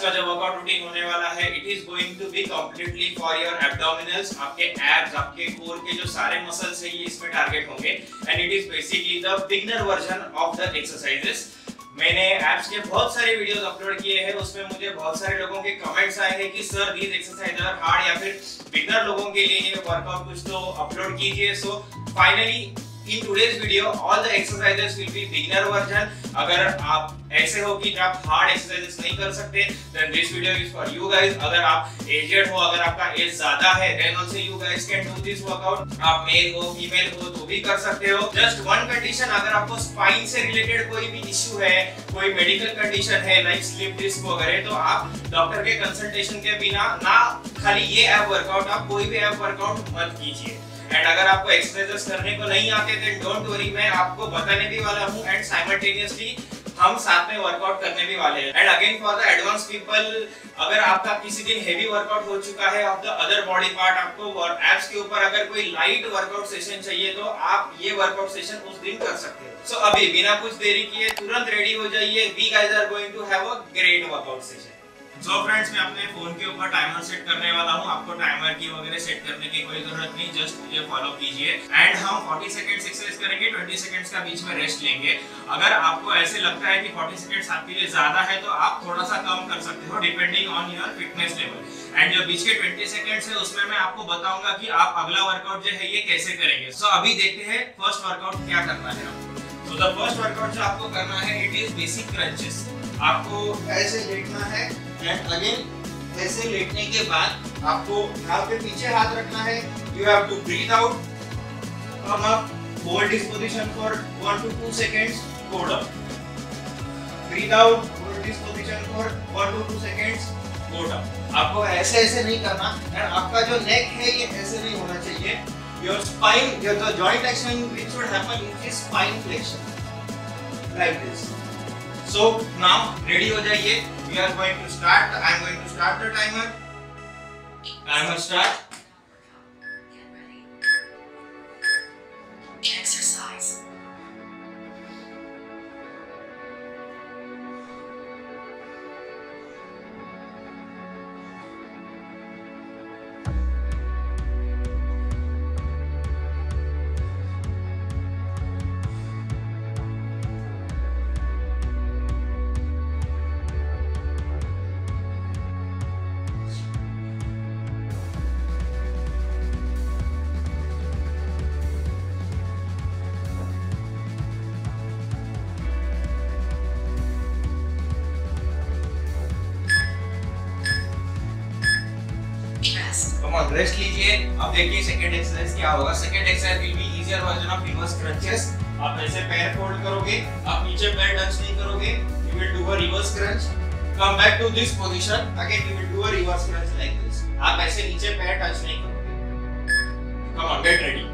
का जो workout routine होने वाला है it is going to be completely for your abdominals आपके एब्स आपके कोर के जो सारे मसल्स है, ये इसमें टारगेट होंगे। And it is basically the beginner version of the exercises मैंने एप्स के बहुत सारे वीडियोस अपलोड किए हैं, उसमें मुझे बहुत सारे लोगों के कमेंट्स आए हैं कि sir these exercise are hard या फिर बिगनर लोगों के लिए वर्कआउट कुछ तो अपलोड कीजिए। So finally in today's video, all the exercises will be beginner version. अगर आप ऐसे हो कि आप हार्ड एक्सरसाइजेस नहीं कर सकते, then this video is for you guys. अगर आप एजेड हो, अगर आपका एज ज़्यादा है, then also you guys can do this workout. आप मेल हो फीमेल हो तो भी कर सकते हो. Just one condition, अगर आपको स्पाइन से रिलेटेड कोई भी इश्यू है, कोई मेडिकल कंडीशन है लाइक स्लिप डिस्क वगैरह तो आप डॉक्टर के कंसल्टेशन के बिना ना खाली ये ऐप वर्कआउट आप कोई भी ऐप वर्कआउट मत कीजिए. एंड अगर आपको एक्सरसाइजेस करने को नहीं आते देन डोंट वरी मैं आपको बताने भी वाला हूँ एंड साइमल्टेनियसली हम साथ में वर्कआउट करने भी वाले हैं। And again for the advance people अगर आपका किसी दिन हेवी वर्कआउट हो चुका है of the other body part आपको और एब्स के ऊपर अगर कोई लाइट वर्कआउट सेशन चाहिए तो आप ये वर्कआउट सेशन उस दिन कर सकते हो। सो so, अभी बिना कुछ देरी किए तुरंत रेडी हो जाइए। We guys are going to have a great workout session so friends मैं अपने फ़ोन के ऊपर टाइमर सेट करने वाला हूँ। आपको टाइमर की वगैरह सेट करने की कोई ज़रूरत नहीं जस्ट मुझे फॉलो कीजिए। एंड हम 40 सेकंड्स एक्सरसाइज करेंगे 20 सेकंड्स का बीच में रेस्ट लेंगे। अगर आपको ऐसे लगता है कि 40 सेकंड्स आपके लिए ज़्यादा है तो आप थोड़ा सा कम कर सकते हो depending on your fitness level and जो बीच के 20 सेकंड्स है उसमें मैं आपको बताऊँगा कि आप अगला वर्कआउट जो है ये कैसे करेंगे। सो so, अभी देखते हैं फ़र्स्ट वर्कआउट क्या करना है आपको। तो द फ़र्स्ट वर्कआउट जो आपको करना है इट इज़ बेसिक क्रंचेस आपको ऐसे लेटना है एंड अगेन ऐसे लेटने के बाद आपको हाथ पे पीछे हाथ रखना है। You have to breathe out come up hold this position for 1 to 2 seconds go down breathe out hold this position for 1 to 2 seconds go down आपको ऐसे ऐसे नहीं करना। एंड आपका जो नेक है, ये ऐसे नहीं होना चाहिए। Your spine your the joint action which should happen is spine flexion like this so now ready हो जाइए। We are going to start? I am going to start the timer? Timer start rest लीजिए। अब देखिए second exercise क्या होगा। Second exercise will be easier version of reverse crunches आप ऐसे पैर फोल्ड करोगे। आप नीचे पैर टच नहीं करोगे। You will do a reverse crunch come back to this position again you will do a reverse crunch like this आप ऐसे नीचे पैर टच नहीं करोगे। Come on get ready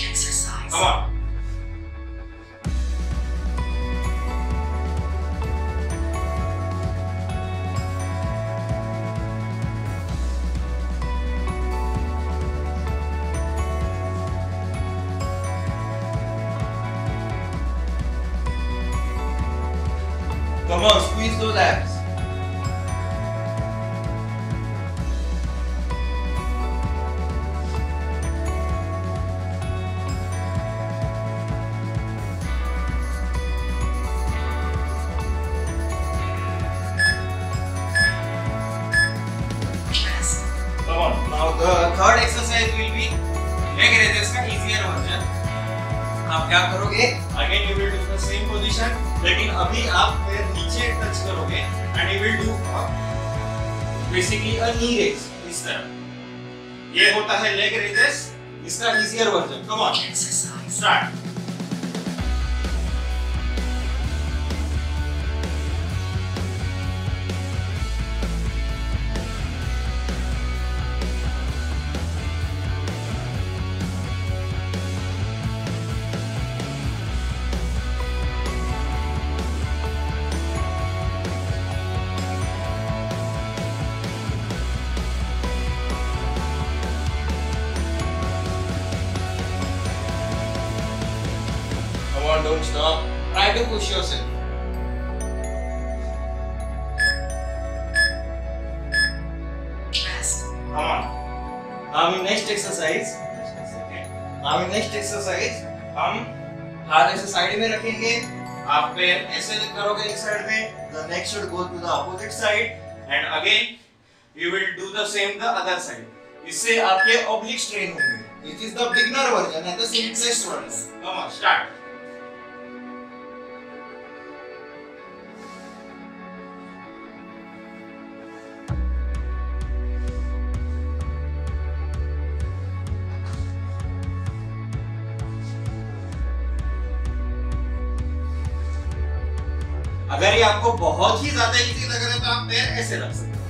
exercise come on Come on, squeeze those abs. Come on. Now the third exercise will be leg raises का easier version. आप क्या करोगे? Again you will do the same position लेकिन अभी आप पैर नीचे touch करोगे and you will do basically a knee raise इस तरह। ये होता है लेग रेजेस इसका easier version come on start do push yourself. Yes. Come on. Now in next exercise, now in next exercise, हम हाथ ऐसे साइड में रखेंगे आप पैर ऐसे करोगे एक साइड में the next should go to the opposite side and again you will do the same the other side इससे आपके oblique strain होंगे this is the beginner version and the simplest one come on start अगर ये आपको बहुत ही ज़्यादा easy लग रहा है तो आप पैर ऐसे रख सकते हो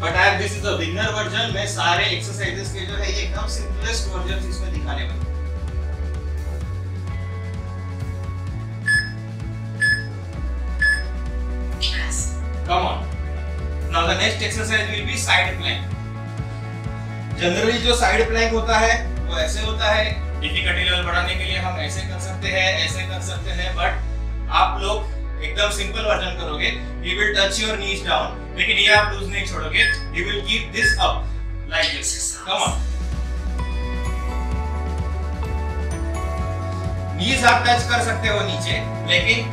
but I this is a beginner version मैं सारे एक्सरसाइजेस के जो है ये एकदम सिंपलेस्ट वर्जन इसमें दिखाने वाला Come on. Now the next exercise will be side plank. Generally जो साइड प्लैंक होता है वो ऐसे होता है डिफिकल्टी लेवल बढ़ाने के लिए हम ऐसे कर सकते हैं, ऐसे कर सकते हैं बट आप लोग एकदम सिंपल वर्जन करोगे। You will touch your knees down लेकिन ये आप लूज नहीं छोड़ोगे। You will keep this up like this come on knees आप टच कर सकते हो नीचे, लेकिन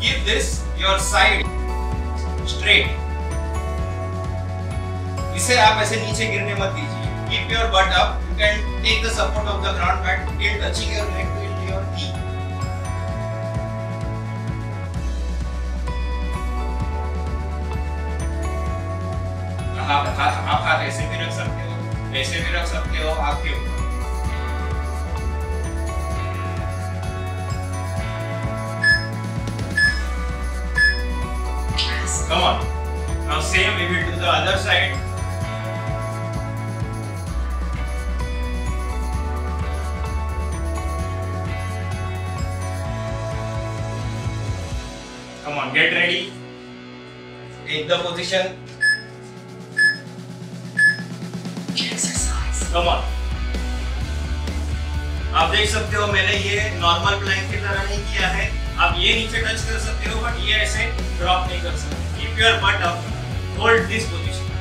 keep this your side straight इसे आप ऐसे नीचे गिरने मत दीजिए। Keep your butt up you can take the support of the ground till touching your leg to your knee. आप हाथ आप हाथ ऐसे भी रख सकते हो ऐसे भी रख सकते हो आपके ऊपर Come on. Now same we will do the other side. Come on, get ready. Take the position. Come on. आप देख सकते हो मैंने ये नॉर्मल प्लैंक की तरह नहीं किया है आप ये नीचे टच कर सकते हो बट ये ऐसे ड्रॉप नहीं कर सकते keep your butt up hold this position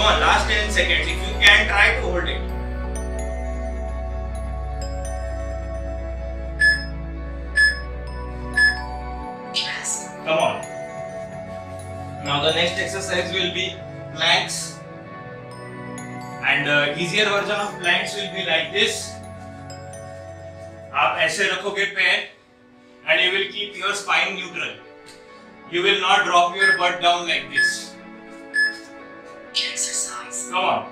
Come on, last 10 seconds. If you can, try to hold it. Come on. Now the next exercise will be planks. And uh, easier version of planks will be like this. आप ऐसे रखोगे पैर and you will keep your spine neutral. You will not drop your butt down like this. Come on.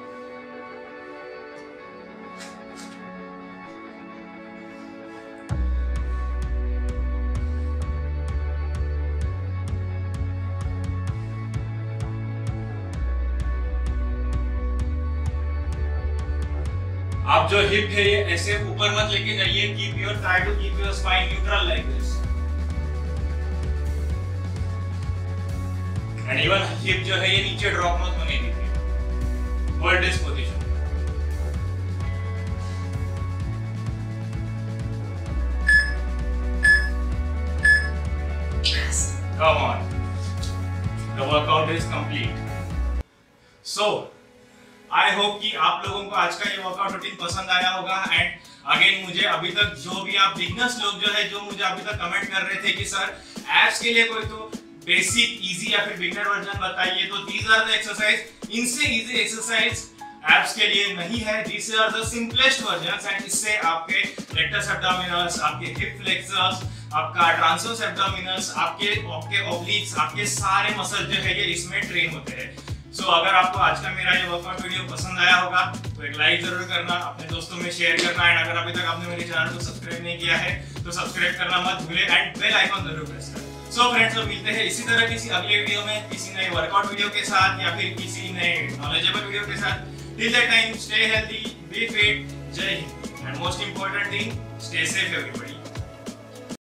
आप जो hip है, ये ऐसे ऊपर मत लेके जाइए keep your try to keep your spine neutral like this and even hip जो है, ये नीचे ड्रॉप मत होने hold this position come on. The workout is complete. So I hope कि आप लोगों को आज का ये वर्कआउट रूटीन पसंद आया होगा एंड अगेन मुझे अभी तक जो भी आप बिगनर्स लोग जो है जो मुझे अभी तक कमेंट कर रहे थे कि सर एप्स के लिए कोई तो बेसिक इजी या फिर बिगनर वर्जन बताइए तो दीज आर द एक्सरसाइज इनसे इजी एक्सरसाइज एप्स के लिए नहीं है. This are the simplest version and इससे आपके रेक्टस एब्डोमिनल्स आपके हिप फ्लेक्सर्स आपका ट्रांसवर्स एब्डोमिनल्स आपके आपके ओब्लिक्स आपके सारे मसल जो है ये इसमें ट्रेन होते हैं. सो so, अगर आपको आज का मेरा ये वर्कआउट वीडियो पसंद आया होगा तो एक लाइक ज़रूर करना अपने दोस्तों में शेयर करना एंड अगर अभी तक आपने मेरे चैनल को सब्सक्राइब नहीं किया है तो सब्सक्राइब करना मत भूले एंड बेल आइकन ज़रूर प्रेस करें. सो फ्रेंड्स लोग मिलते हैं इसी तरह किसी अगले वीडियो में, किसी नए वर्कआउट वीडियो के साथ या फिर किसी नए नॉलेजेबल वीडियो के साथ। Till that time stay healthy be fit जय Hind. And most important thing stay safe everybody